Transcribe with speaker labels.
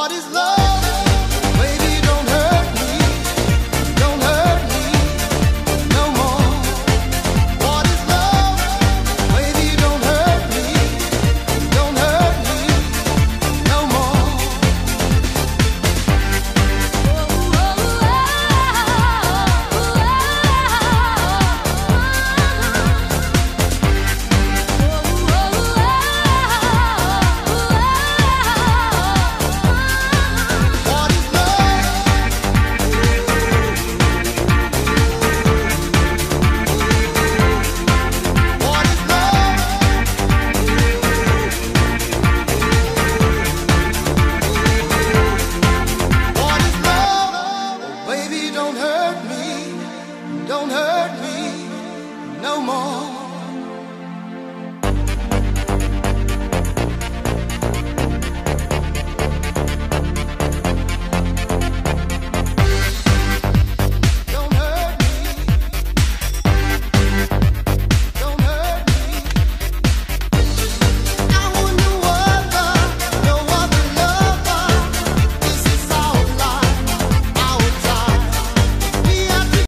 Speaker 1: Lord is love. don't hurt me no more.